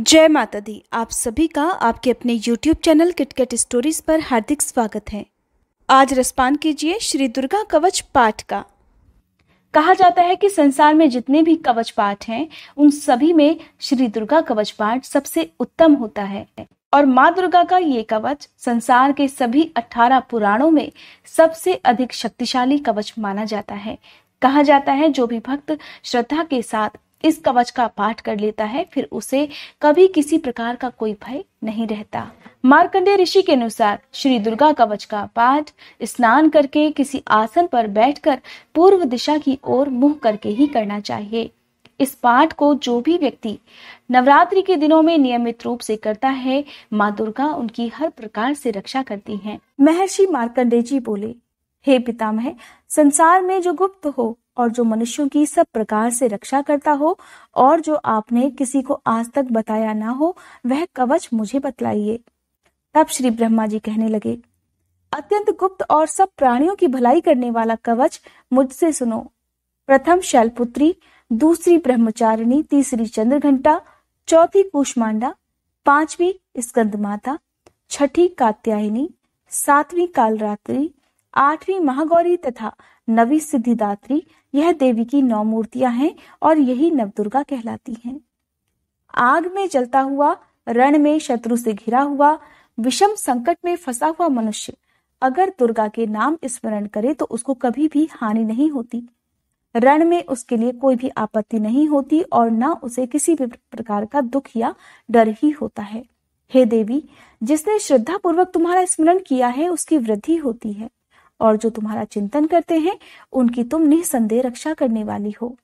जय माता दी। आप सभी का आपके अपने YouTube चैनल किटकट स्टोरीज पर हार्दिक स्वागत है। आज रसपान कीजिए श्री दुर्गा कवच पाठ का। कहा जाता है कि संसार में जितने भी कवच पाठ हैं, उन सभी में श्री दुर्गा कवच पाठ सबसे उत्तम होता है। और माँ दुर्गा का ये कवच संसार के सभी अठारह पुराणों में सबसे अधिक शक्तिशाली कवच माना जाता है। कहा जाता है जो भी भक्त श्रद्धा के साथ इस कवच का पाठ कर लेता है, फिर उसे कभी किसी प्रकार का कोई भय नहीं रहता मार्कंडे ऋषि के अनुसार श्री दुर्गा कवच का पाठ स्नान करके किसी आसन पर बैठकर पूर्व दिशा की ओर मुँह करके ही करना चाहिए इस पाठ को जो भी व्यक्ति नवरात्रि के दिनों में नियमित रूप से करता है, माँ दुर्गा उनकी हर प्रकार से रक्षा करती हैं। महर्षि मार्कंडे जी बोले, हे पितामह, संसार में जो गुप्त हो और जो मनुष्यों की सब प्रकार से रक्षा करता हो और जो आपने किसी को आज तक बताया ना हो, वह कवच मुझे बतलाइए। तब श्री ब्रह्मा जी कहने लगे, अत्यंत गुप्त और सब प्राणियों की भलाई करने वाला कवच मुझसे सुनो। प्रथम शैलपुत्री, दूसरी ब्रह्मचारिणी, तीसरी चंद्र घंटा चौथी कुष्मांडा, पांचवी स्कंद माता छठी कात्यायनी, सातवीं कालरात्रि, आठवीं महागौरी तथा नवी सिद्धिदात्री यह देवी की नौ मूर्तियाँ हैं और यही नवदुर्गा कहलाती हैं। आग में जलता हुआ, रण में शत्रु से घिरा हुआ, विषम संकट में फंसा हुआ मनुष्य, अगर दुर्गा के नाम स्मरण करे तो उसको कभी भी हानि नहीं होती। रण में उसके लिए कोई भी आपत्ति नहीं होती और न उसे किसी भी प्रकार का दुख या डर ही होता है। हे देवी, जिसने श्रद्धा पूर्वक तुम्हारा स्मरण किया है, उसकी वृद्धि होती है। और जो तुम्हारा चिंतन करते हैं, उनकी तुम निसंदेह रक्षा करने वाली हो।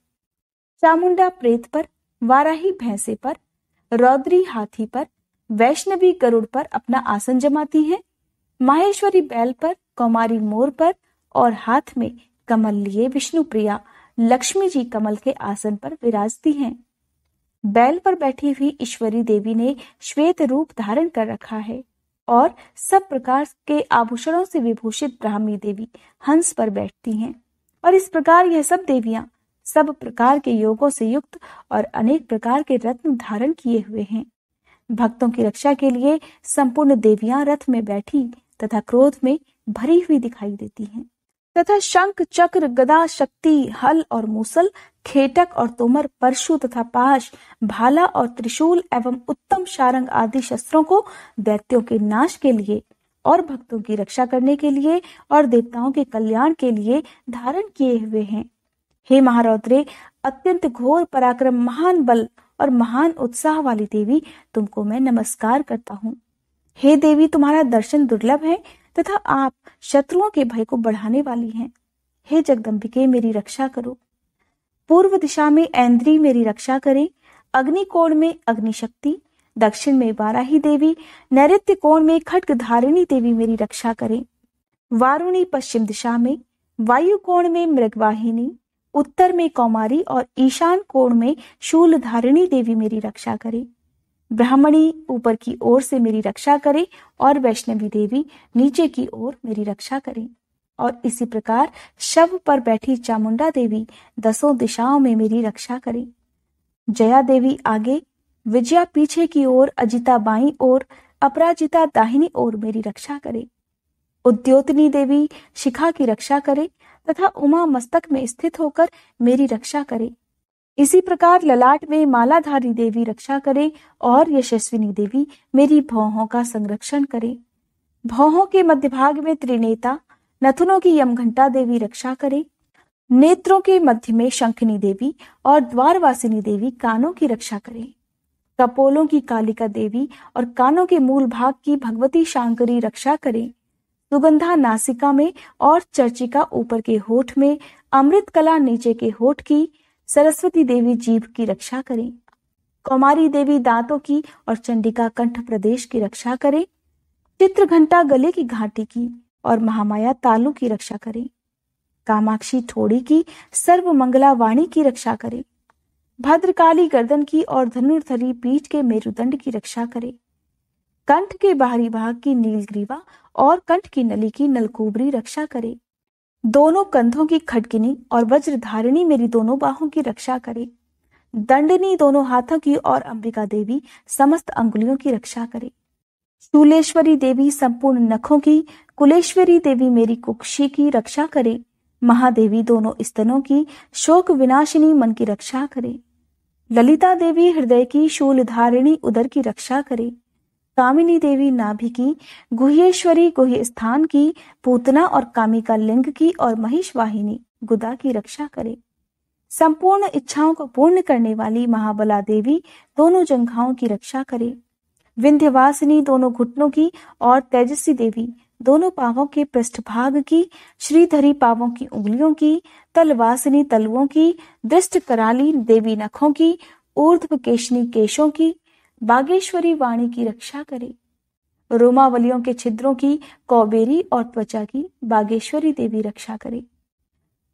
चामुंडा प्रेत पर, वाराही भैंसे पर, रौद्री हाथी पर, वैष्णवी गरुड़ पर अपना आसन जमाती है। माहेश्वरी बैल पर, कौमारी मोर पर और हाथ में कमल लिए विष्णु प्रिया लक्ष्मी जी कमल के आसन पर विराजती हैं। बैल पर बैठी हुई ईश्वरी देवी ने श्वेत रूप धारण कर रखा है। और सब प्रकार के आभूषणों से विभूषित ब्राह्मी देवी हंस पर बैठती हैं। और इस प्रकार यह सब देवियाँ सब प्रकार के योगों से युक्त और अनेक प्रकार के रत्न धारण किए हुए हैं। भक्तों की रक्षा के लिए संपूर्ण देवियाँ रथ में बैठी तथा क्रोध में भरी हुई दिखाई देती हैं। तथा शंख, चक्र, गदा, शक्ति, हल और मूसल, खेटक और तोमर, परशु तथा पाश, भाला और त्रिशूल एवं उत्तम शारंग आदि शस्त्रों को दैत्यों के नाश के लिए और भक्तों की रक्षा करने के लिए और देवताओं के कल्याण के लिए धारण किए हुए हैं। हे महारौद्रे, अत्यंत घोर पराक्रम, महान बल और महान उत्साह वाली देवी तुमको मैं नमस्कार करता हूँ। हे देवी, तुम्हारा दर्शन दुर्लभ है। तथा आप शत्रुओं के भय को बढ़ाने वाली हैं। हे जगदम्बिके, मेरी रक्षा करो। पूर्व दिशा में ऐन्द्री, मेरी रक्षा करे। अग्नि कोण में अग्नि शक्ति दक्षिण में वाराही देवी नैत्य कोण में खड्ग धारिणी देवी मेरी रक्षा करे। वारुणी पश्चिम दिशा में, वायु कोण में मृगवाहिनी, उत्तर में कौमारी और ईशान कोण में शूल धारिणी देवी मेरी रक्षा करे। ब्राह्मणी ऊपर की ओर से मेरी रक्षा करे और वैष्णवी देवी नीचे की ओर मेरी रक्षा करे। और इसी प्रकार शव पर बैठी चामुंडा देवी दसों दिशाओं में मेरी रक्षा करे। जया देवी आगे, विजया पीछे की ओर, अजिता बाई ओर, अपराजिता दाहिनी ओर मेरी रक्षा करे। उद्योतनी देवी शिखा की रक्षा करे तथा उमा मस्तक में स्थित होकर मेरी रक्षा करे। इसी प्रकार ललाट में मालाधारी देवी रक्षा करे और यशस्विनी देवी मेरी भौहों का संरक्षण करे। भौहों के मध्य भाग में त्रिनेता, नथुनों की यमघंटा देवी रक्षा करे। नेत्रों के मध्य में शंखनी देवी और द्वारवासिनी देवी कानों की रक्षा करे। कपोलों की कालिका देवी और कानों के मूल भाग की भगवती शांकरी रक्षा करे। सुगंधा नासिका में और चर्चिका ऊपर के होठ में, अमृत कला नीचे के होठ की सरस्वती देवी जीव की रक्षा करें। कौमारी देवी दांतों की और चंडिका कंठ प्रदेश की रक्षा करें। चित्र घंटा गले की घाटी की और महामाया तालू की रक्षा करें। कामाक्षी ठोड़ी की सर्व मंगला वाणी की रक्षा करें। भद्रकाली गर्दन की और धनुर्धरी पीठ के मेरुदंड की रक्षा करे। कंठ के बाहरी भाग की नीलग्रीवा और कंठ की नली की नलकुबरी रक्षा करे। दोनों कंधों की खटकिनी और वज्र धारिणी मेरी दोनों बाहों की रक्षा करे। दंडनी दोनों हाथों की और अंबिका देवी समस्त अंगुलियों की रक्षा करे। शूलेश्वरी देवी संपूर्ण नखों की, कुलेश्वरी देवी मेरी कुक्षी की रक्षा करे। महादेवी दोनों स्तनों की, शोक विनाशिनी मन की रक्षा करे। ललिता देवी हृदय की शूल धारिणी उदर की रक्षा करे। कामिनी देवी नाभि की, गुहेश्वरी गुह्य स्थान की, पूतना और कामिका लिंग की और महिष वाहिनी गुदा की रक्षा करे। संपूर्ण इच्छाओं को पूर्ण करने वाली महाबला देवी दोनों जंघाओं की रक्षा करे। विंध्यवासिनी दोनों घुटनों की और तेजस्वी देवी दोनों पावों के पृष्ठभाग की, श्रीधरी पावों की उंगलियों की, तलवासिनी तलवों की दृष्ट कराली देवी नखों की ऊर्ध्व केशनी केशों की बागेश्वरी वाणी की रक्षा करे। रोमावलियों के छिद्रों की कौबेरी और त्वचा की बागेश्वरी देवी रक्षा करे।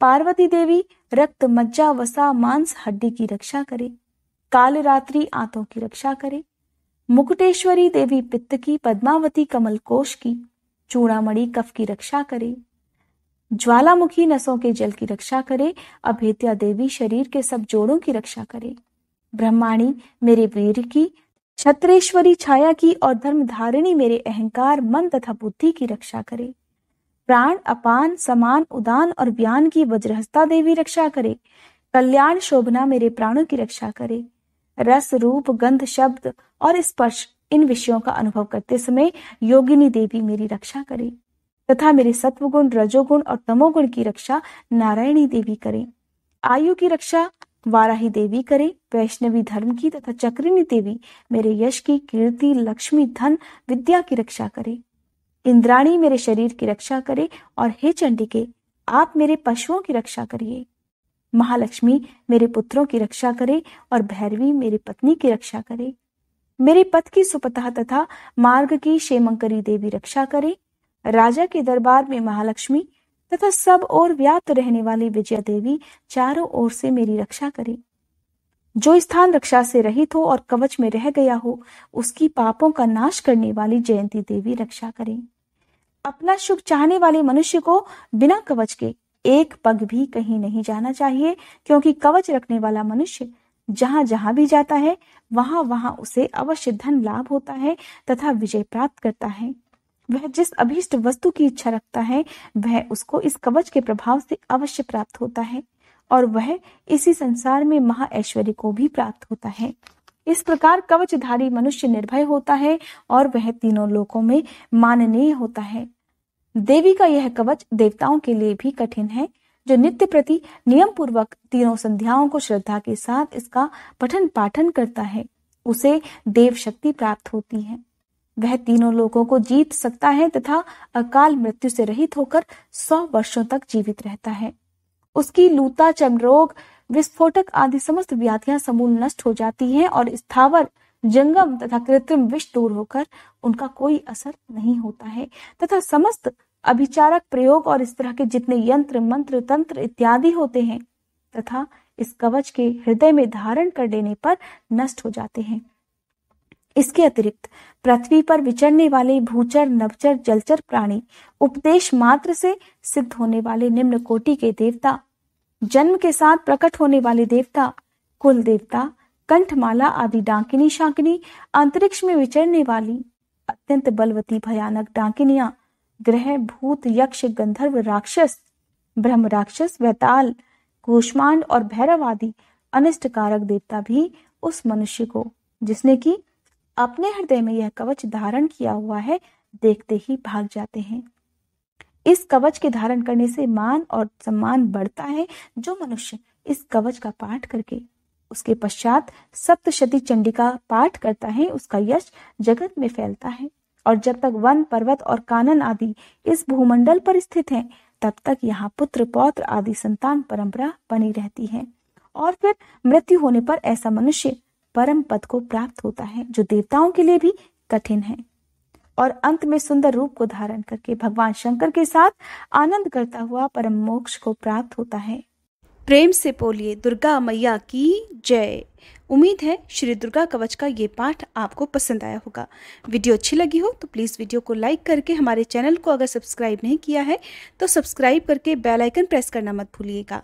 पार्वती देवी रक्त मज्जा वसा मांस हड्डी की रक्षा करे। काल रात्रि आंतों की रक्षा करे। मुकुटेश्वरी देवी पित्त की पद्मावती कमल कोश की चूड़ामणि कफ की रक्षा करे। ज्वालामुखी नसों के जल की रक्षा करे। अभेद्या देवी शरीर के सब जोड़ों की रक्षा करे। ब्रह्माणी, मेरे वीर की छत्रेश्वरी छाया की और धर्म धारिणी मेरे अहंकार, मन तथा बुद्धि की रक्षा करे। प्राण, अपान, समान, उदान और व्यान की वज्रहस्ता देवी रक्षा करे। कल्याण शोभना मेरे प्राणों की रक्षा करे। रस, रूप, गंध, शब्द और स्पर्श, इन विषयों का अनुभव करते समय योगिनी देवी मेरी रक्षा करे तथा मेरे सत्वगुण, रजोगुण और तमोगुण की रक्षा नारायणी देवी करे। आयु की रक्षा वाराही देवी करे, वैष्णवी धर्म की तथा चक्रिनी देवी मेरे यश की कीर्ति, लक्ष्मी, धन, विद्या की रक्षा करे। इंद्राणी मेरे शरीर की रक्षा करे और हे चंडिके, आप मेरे पशुओं की रक्षा करिए। महालक्ष्मी मेरे पुत्रों की रक्षा करे और भैरवी मेरी पत्नी की रक्षा करे। मेरे पथ की सुपथा तथा मार्ग की शेमंकरी देवी रक्षा करे। राजा के दरबार में महालक्ष्मी तथा सब और व्याप्त रहने वाली विजया देवी चारों ओर से मेरी रक्षा करे। जो स्थान रक्षा से रहित हो और कवच में रह गया हो, उसकी पापों का नाश करने वाली जयंती देवी रक्षा करें। अपना सुख चाहने वाले मनुष्य को बिना कवच के एक पग भी कहीं नहीं जाना चाहिए, क्योंकि कवच रखने वाला मनुष्य जहाँ जहाँ भी जाता है वहाँ वहाँ उसे अवश्य धन लाभ होता है तथा विजय प्राप्त करता है। वह जिस अभीष्ट वस्तु की इच्छा रखता है, वह उसको इस कवच के प्रभाव से अवश्य प्राप्त होता है और वह इसी संसार में महा ऐश्वर्य को भी प्राप्त होता है। इस प्रकार कवचधारी मनुष्य निर्भय होता है और वह तीनों लोकों में माननीय होता है। देवी का यह कवच देवताओं के लिए भी कठिन है, जो नित्य प्रति नियम पूर्वक तीनों संध्याओं को श्रद्धा के साथ इसका पठन पाठन करता है, उसे देव शक्ति प्राप्त होती है। वह तीनों लोगों को जीत सकता है तथा अकाल मृत्यु से रहित होकर सौ वर्षों तक जीवित रहता है। उसकी लूता, चमरोग, विस्फोटक आदि समस्त व्याधियाँ समूल नष्ट हो जाती हैं और स्थावर, जंगम तथा कृत्रिम विष दूर होकर उनका कोई असर नहीं होता है। तथा समस्त अभिचारक प्रयोग और इस तरह के जितने यंत्र, मंत्र, तंत्र इत्यादि होते हैं तथा इस कवच के हृदय में धारण कर लेने पर नष्ट हो जाते हैं। इसके अतिरिक्त पृथ्वी पर विचरने वाले भूचर, नवचर, जलचर प्राणी उपदेश मात्र से सिद्ध होने वाले निम्न कोटि के देवता, जन्म के साथ प्रकट होने वाले देवता, कुल देवता, कंठमाला आदि डांकिनी शांकिनी, अंतरिक्ष में विचरने वाली अत्यंत बलवती, भयानक डांकिनिया, ग्रह, भूत, यक्ष, गंधर्व राक्षस, ब्रह्म राक्षस, वैताल, कुष्मांड और भैरव आदि अनिष्ट कारक देवता भी उस मनुष्य को, जिसने की अपने हृदय में यह कवच धारण किया हुआ है, देखते ही भाग जाते हैं। इस कवच के धारण करने से मान और सम्मान बढ़ता है, जो मनुष्य इस कवच का पाठ करके। उसके पश्चात सप्तशती चंडिका पाठ करता है, उसका यश जगत में फैलता है। और जब तक वन पर्वत और कानन आदि इस भूमंडल पर स्थित हैं, तब तक यहाँ पुत्र, पौत्र आदि संतान परंपरा बनी रहती है। और फिर मृत्यु होने पर ऐसा मनुष्य परम पद को प्राप्त होता है, जो देवताओं के लिए भी कठिन है। और अंत में सुंदर रूप को धारण करके भगवान शंकर के साथ आनंद करता हुआ परम मोक्ष को प्राप्त होता है। प्रेम से बोलिए, दुर्गा मैया की जय। उम्मीद है श्री दुर्गा कवच का ये पाठ आपको पसंद आया होगा। वीडियो अच्छी लगी हो तो प्लीज़ वीडियो को लाइक करके हमारे चैनल को अगर सब्सक्राइब नहीं किया है तो सब्सक्राइब करके बेल आइकन प्रेस करना मत भूलिएगा।